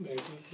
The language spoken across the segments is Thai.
Make it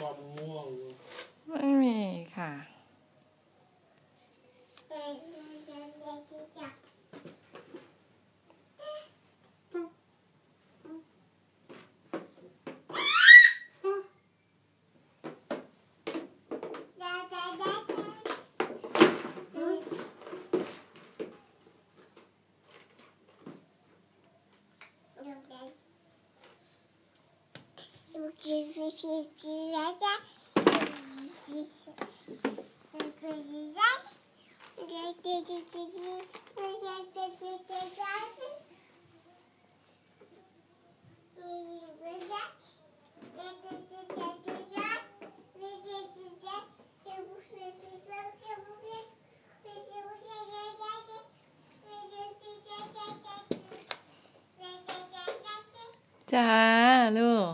จ้า ลูก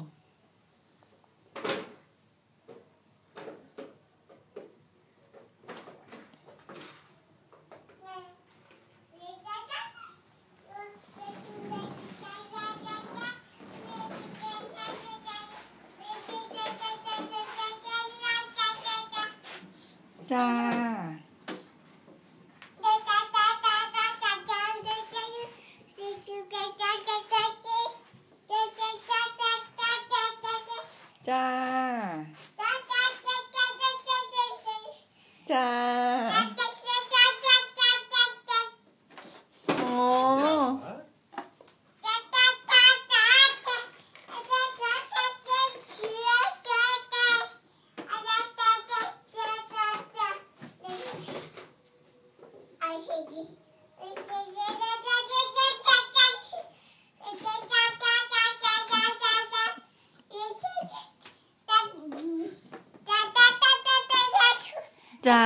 家 จ้า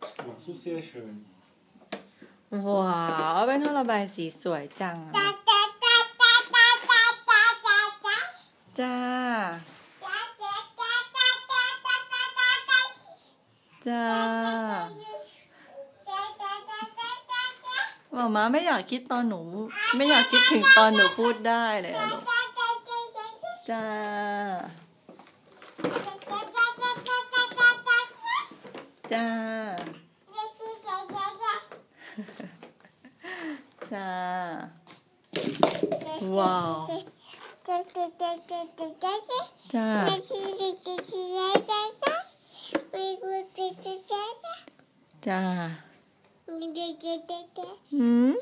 Das machst du sehr schön. ว้าวเป็นท่อระบายสีสวยจังอะจ้า จ้าหมามาไม่อยากคิดตอนหนู ไม่อยากคิดถึงตอนหนูพูดได้เลยอะลูกจ้า ちゃん。じゃあ。わお。じゃあ。じゃあ。うん。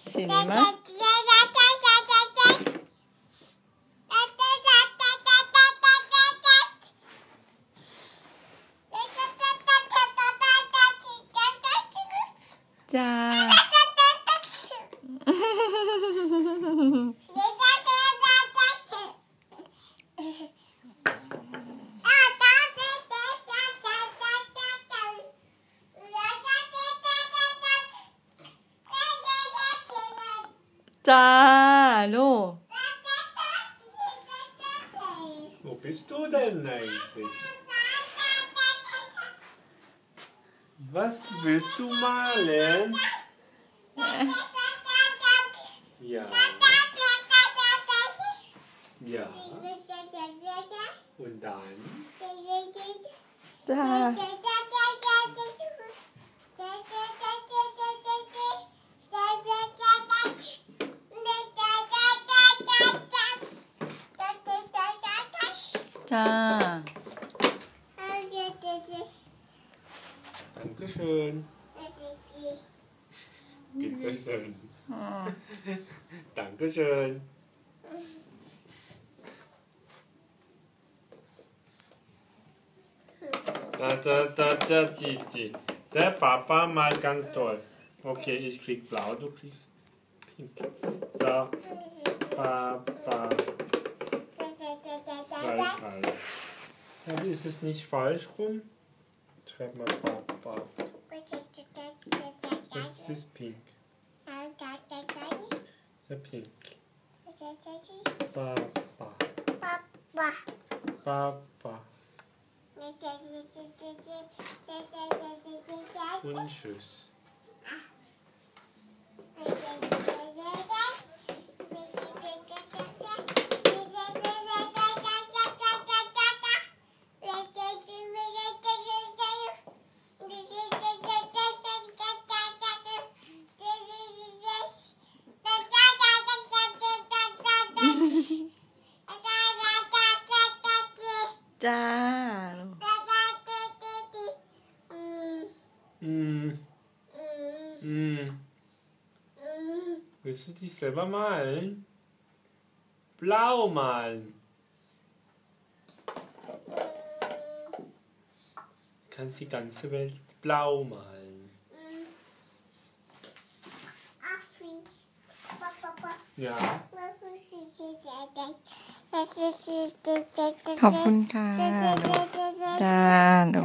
死にます。ちゃん。ベストだよない。Was willst du malen? Ja. Ja. Und dann? จ้ Dankeschön. Da, da, da, da, die, die. Der Papa malt ganz toll. Okay, ich krieg blau, du kriegst pink. So, Papa, falsch, falsch. Ja, ist es nicht falsch rum? Schreib mal Papa. Das ist pink. Öpeyim. Baba. Baba. Baba. Unschüss. Ah. Mm. Mm. Willst du dich selber malen? Blau malen. Du kannst die ganze Welt blau malen. Ja. ขอบคุณค่ะจ้าลูก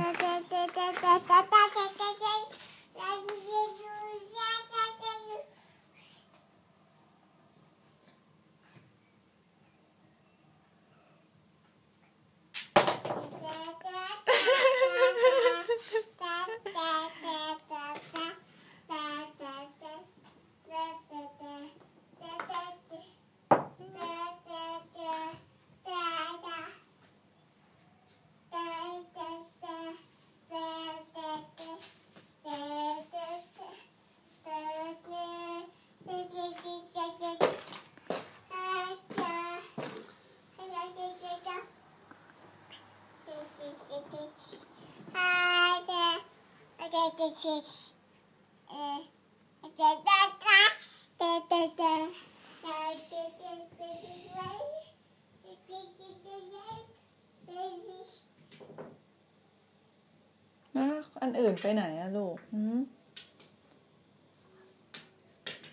อันอื่นไปไหนอะลูกหืม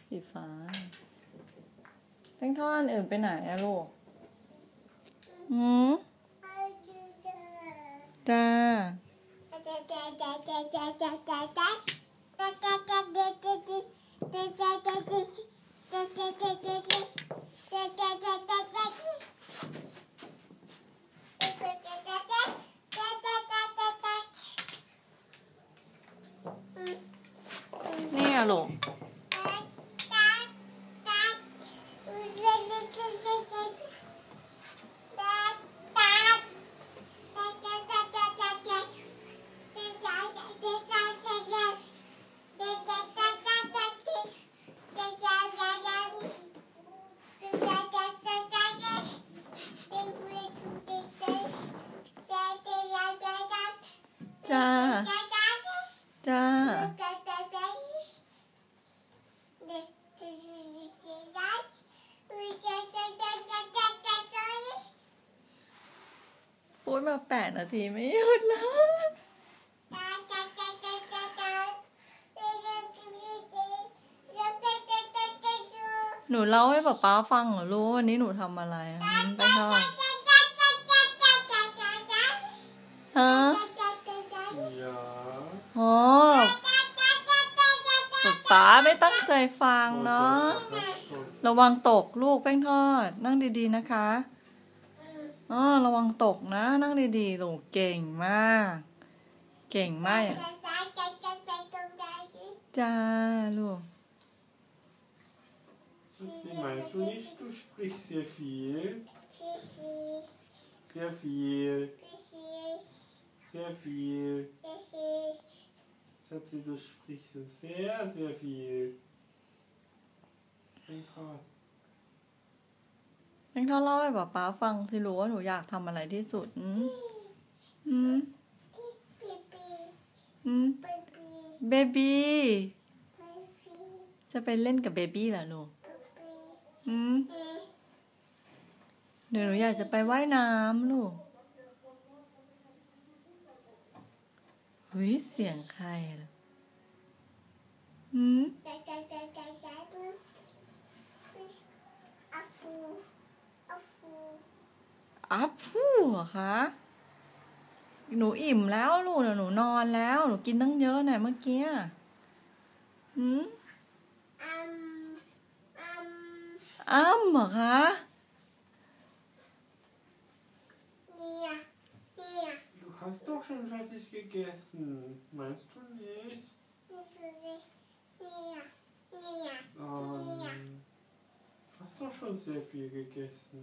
สีฟ้าแป้งทอดอันอื่นไปไหนอะลูกหืมจ้า 呢样咯？ พูดมาแปดนาทีไม่หยุดแล้วหนูเล่าให้ป๊าป๊าฟังเหรอลูกวันนี้หนูทำอะไรอะหืมไปทอดฮะ Ja. อ๋อป๊าป๊าไม่ตั้งใจฟัง Oh, เนาะ das- das- ระวังตกลูกแป้งทอด นั่งดีๆนะคะ อ๋อระวังตกนะ นั่งดีๆลูกเก่งมาก เก่งมากอะจ้าลูก Das meinst du nicht? Du sprichst sehr viel. Sehr viel. Sehr viel. Schatzi, du sprichst so sehr, sehr viel. Mein Gott. แป้งทอดเล่าให้ป๊าป๊าฟังสิรู้ว่าหนูอยากทำอะไรที่สุด อืมอืมอืมเบบี้จะไปเล่นกับเบบี้เหรอลูกอืมเดี๋ยวหนูอยากจะไปว่ายน้ำลูกเฮ้ยเสียงใครอะลูกอืม อัพฟูเหรอคะหนูอิ่มแล้วลูกเดี๋ยวหนูนอนแล้ว หนูกินตั้งเยอะเนี่ยเมื่อกี้อะหืมอ้ำเหรอคะเนี่ยเนี่ย Du hast doch schon fertig gegessen. Meinst du nicht? นี่คือเนี่ยเนี่ย Oh, du hast doch schon sehr viel gegessen.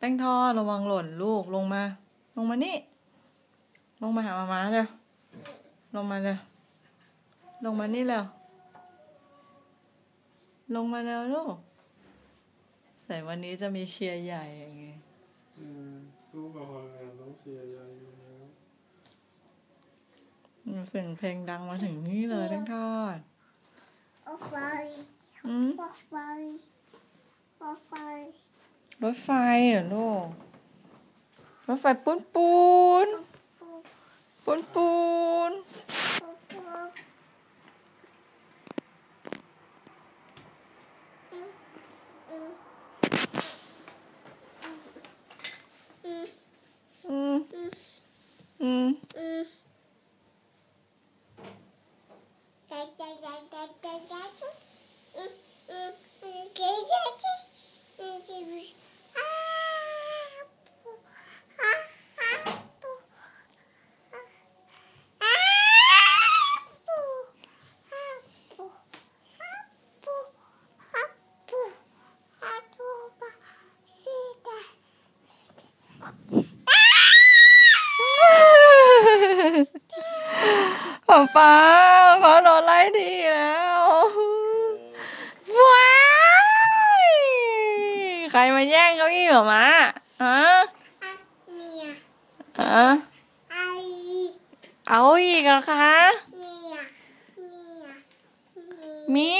ป้าป้าป้าแป้งทอดระวังหล่นลูกลงมา ลงมานี่ ลงมาหามามาเร็วลงมาเร็วลงมานี่เร็วลงมาเร็วลูกใส่วันนี้จะมีเชียร์ใหญ่อย่างงี้ Mm, super Holland, auch sehr, ja, ja. อืมเสียงเพลงดังมาถึงนี่เลยแป้งทอดโอ้ไฟอืมโอ้ไฟโอ้ไฟ รถไฟเหรอลูกรถไฟปูนปูนปูปูนปูน ปูปูอืมอืมอืม อืม อืม อืม อืมได้ได้ได้ได้ได้ได้อืมอืมอืมได้ได้ได้อืมอืมอ่าปูอ่าอ่าปูอ่าอ่าปูอ่าปูอ่าปูอ่าปูอ่าปูปะสีดา ป๊าป๊าป๊าโดนไล่ทีแล้วว้ายใครมาแย่งเก้าอี้เหรอมะฮะอะเนี่ยฮะไอเอาอีกเหรอคะเนี่ยเนี่ยมี